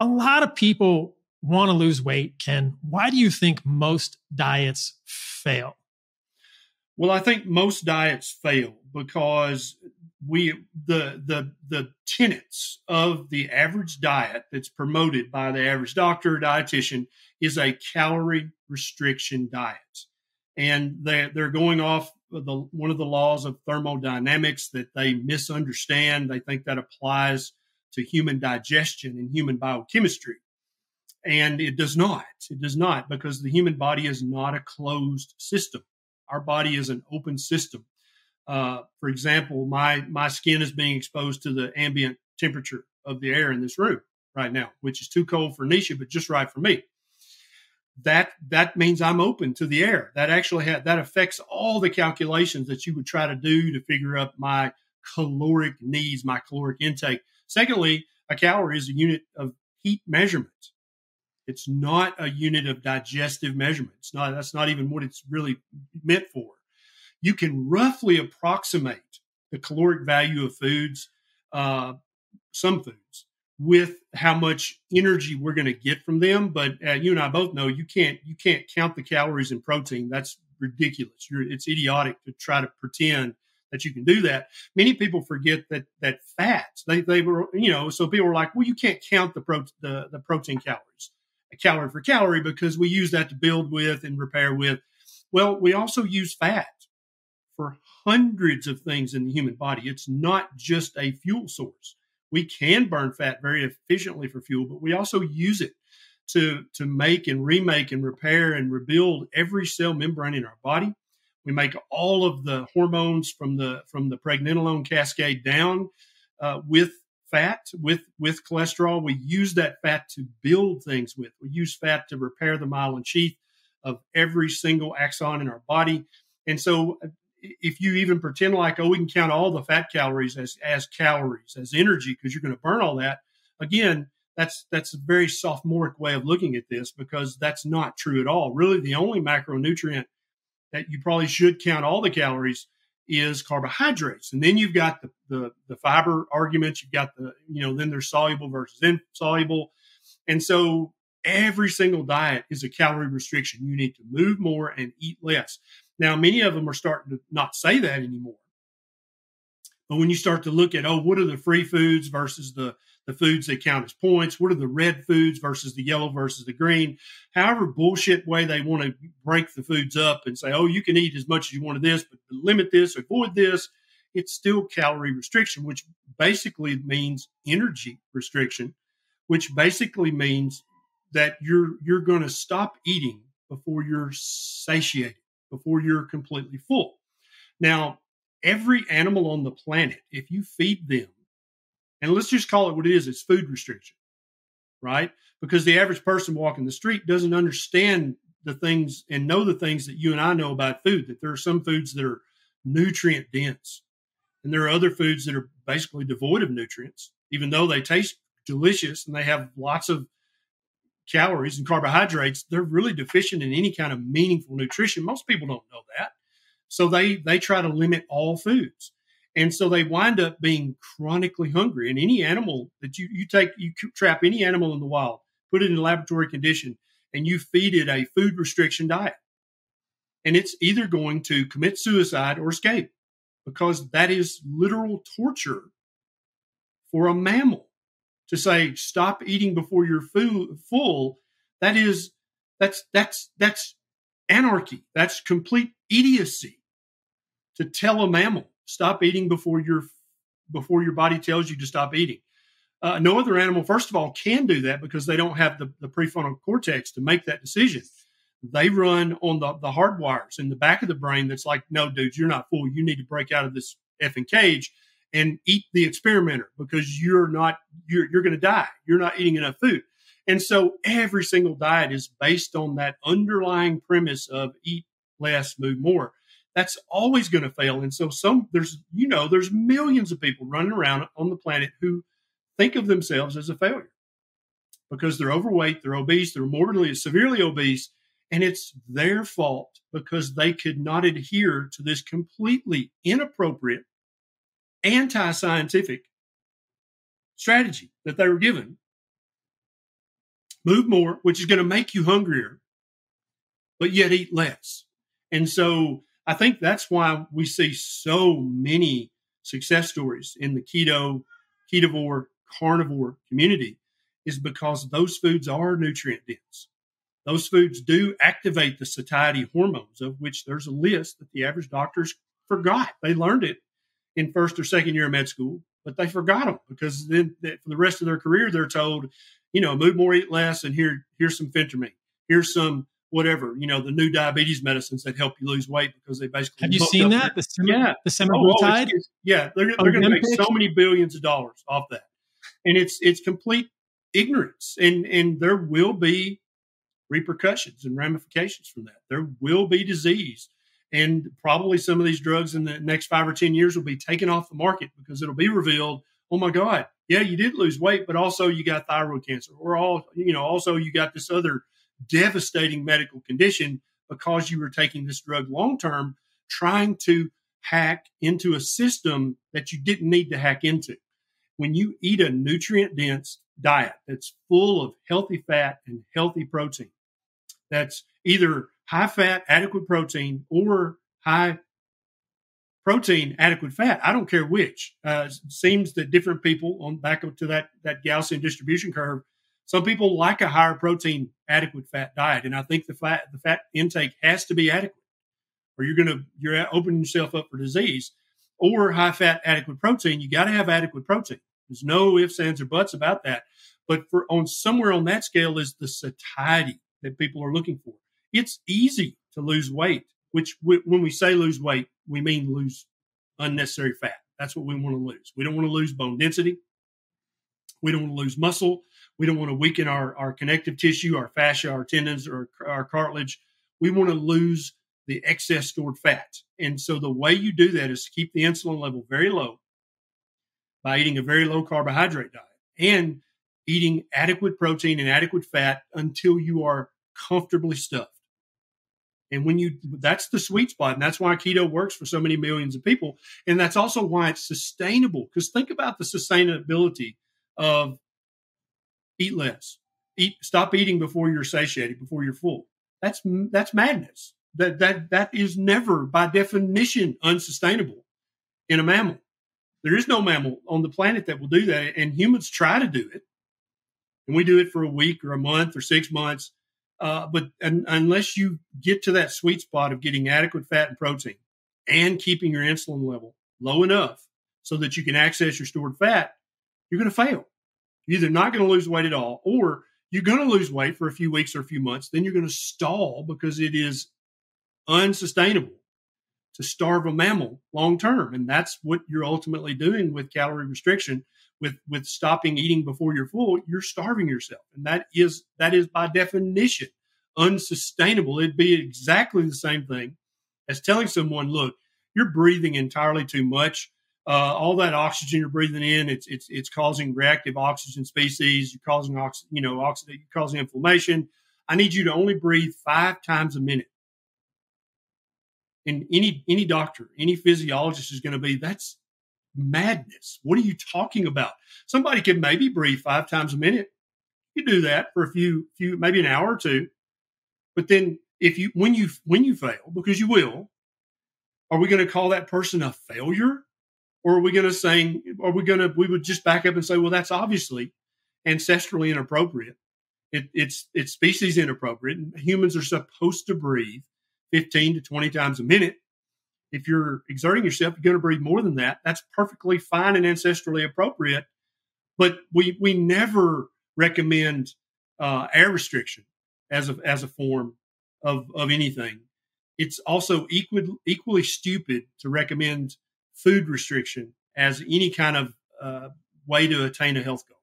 A lot of people want to lose weight. Ken, why do you think most diets fail? Well, I think most diets fail because we the the the tenets of the average diet that's promoted by the average doctor or dietitian is a calorie restriction diet and they they're going off the one of the laws of thermodynamics that they misunderstand they think that applies to human digestion and human biochemistry and it does not it does not because the human body is not a closed system our body is an open system uh, for example, my my skin is being exposed to the ambient temperature of the air in this room right now, which is too cold for Neisha, but just right for me. That that means I'm open to the air. That actually ha- that affects all the calculations that you would try to do to figure out my caloric needs, my caloric intake. Secondly, a calorie is a unit of heat measurement. It's not a unit of digestive measurement. It's not. That's not even what it's really meant for you can roughly approximate the caloric value of foods, uh, some foods, with how much energy we're going to get from them. But uh, you and I both know you can't you can't count the calories in protein. That's ridiculous. You're, it's idiotic to try to pretend that you can do that. Many people forget that that fats they they were you know so people were like, well, you can't count the pro the, the protein calories, a calorie for calorie because we use that to build with and repair with. Well, we also use fat for hundreds of things in the human body. It's not just a fuel source. We can burn fat very efficiently for fuel, but we also use it to, to make and remake and repair and rebuild every cell membrane in our body. We make all of the hormones from the from the pregnenolone cascade down uh, with fat, with with cholesterol. We use that fat to build things with. We use fat to repair the myelin sheath of every single axon in our body. And so if you even pretend like, oh, we can count all the fat calories as, as calories, as energy, because you're going to burn all that, again, that's that's a very sophomoric way of looking at this because that's not true at all. Really, the only macronutrient that you probably should count all the calories is carbohydrates. And then you've got the, the, the fiber arguments, you've got the, you know, then there's soluble versus insoluble. And so every single diet is a calorie restriction. You need to move more and eat less. Now, many of them are starting to not say that anymore. But when you start to look at, oh, what are the free foods versus the, the foods that count as points? What are the red foods versus the yellow versus the green? However, bullshit way they want to break the foods up and say, oh, you can eat as much as you want of this, but limit this, avoid this. It's still calorie restriction, which basically means energy restriction, which basically means that you're you're going to stop eating before you're satiated before you're completely full. Now, every animal on the planet, if you feed them, and let's just call it what it is, it's food restriction, right? Because the average person walking the street doesn't understand the things and know the things that you and I know about food, that there are some foods that are nutrient dense. And there are other foods that are basically devoid of nutrients, even though they taste delicious and they have lots of calories and carbohydrates, they're really deficient in any kind of meaningful nutrition. Most people don't know that. So they they try to limit all foods. And so they wind up being chronically hungry. And any animal that you, you take, you trap any animal in the wild, put it in a laboratory condition, and you feed it a food restriction diet. And it's either going to commit suicide or escape because that is literal torture for a mammal to say stop eating before you're full, that is that's that's that's anarchy. That's complete idiocy to tell a mammal stop eating before your before your body tells you to stop eating. Uh, no other animal, first of all, can do that because they don't have the, the prefrontal cortex to make that decision. They run on the, the hard wires in the back of the brain that's like, no, dude, you're not full. You need to break out of this effing cage and eat the experimenter because you're not you're you're going to die. You're not eating enough food. And so every single diet is based on that underlying premise of eat less, move more. That's always going to fail. And so some there's you know there's millions of people running around on the planet who think of themselves as a failure because they're overweight, they're obese, they're morbidly severely obese, and it's their fault because they could not adhere to this completely inappropriate anti scientific strategy that they were given move more, which is going to make you hungrier, but yet eat less. And so I think that's why we see so many success stories in the keto, ketovore, carnivore community is because those foods are nutrient dense. Those foods do activate the satiety hormones, of which there's a list that the average doctors forgot. They learned it in first or second year of med school, but they forgot them because then for the rest of their career, they're told, you know, move more, eat less, and here, here's some phentermine, here's some whatever, you know, the new diabetes medicines that help you lose weight because they basically have you seen that the semi, yeah the semaglutide oh, oh yeah they're, they're going to make so many billions of dollars off that, and it's it's complete ignorance, and and there will be repercussions and ramifications from that. There will be disease. And probably some of these drugs in the next five or 10 years will be taken off the market because it'll be revealed, oh my God, yeah, you did lose weight, but also you got thyroid cancer, or all, you know, also you got this other devastating medical condition because you were taking this drug long term, trying to hack into a system that you didn't need to hack into. When you eat a nutrient dense diet that's full of healthy fat and healthy protein, that's either high fat, adequate protein, or high protein, adequate fat. I don't care which. Uh, seems that different people on back up to that that Gaussian distribution curve. Some people like a higher protein, adequate fat diet, and I think the fat the fat intake has to be adequate, or you're gonna you're opening yourself up for disease. Or high fat, adequate protein. You got to have adequate protein. There's no ifs, ands, or buts about that. But for on somewhere on that scale is the satiety that people are looking for. It's easy to lose weight, which when we say lose weight, we mean lose unnecessary fat. That's what we want to lose. We don't want to lose bone density. We don't want to lose muscle. We don't want to weaken our, our connective tissue, our fascia, our tendons, or our cartilage. We want to lose the excess stored fat. And so the way you do that is to keep the insulin level very low by eating a very low carbohydrate diet and eating adequate protein and adequate fat until you are comfortably stuffed. And when you, that's the sweet spot. And that's why keto works for so many millions of people. And that's also why it's sustainable. Because think about the sustainability of eat less, eat, stop eating before you're satiated, before you're full. That's, that's madness. That, that, that is never by definition unsustainable in a mammal. There is no mammal on the planet that will do that. And humans try to do it and we do it for a week or a month or six months. Uh, but un- unless you get to that sweet spot of getting adequate fat and protein and keeping your insulin level low enough so that you can access your stored fat, you're going to fail. You're either not going to lose weight at all, or you're going to lose weight for a few weeks or a few months. Then you're going to stall because it is unsustainable to starve a mammal long term. And that's what you're ultimately doing with calorie restriction with with stopping eating before you're full, you're starving yourself, and that is that is by definition unsustainable. It'd be exactly the same thing as telling someone, "Look, you're breathing entirely too much. Uh, all that oxygen you're breathing in, it's it's it's causing reactive oxygen species. You're causing ox, you know, oxidate, you're causing inflammation. I need you to only breathe five times a minute." And any any doctor, any physiologist is going to be that's madness. What are you talking about? Somebody can maybe breathe five times a minute. You do that for a few, few, maybe an hour or two. But then if you, when you, when you fail, because you will, are we going to call that person a failure? Or are we going to say, are we going to, we would just back up and say, well, that's obviously ancestrally inappropriate. It, it's, it's species inappropriate. Humans are supposed to breathe 15 to 20 times a minute if you're exerting yourself, you're going to breathe more than that. That's perfectly fine and ancestrally appropriate. But we we never recommend uh, air restriction as a as a form of of anything. It's also equal, equally stupid to recommend food restriction as any kind of uh, way to attain a health goal.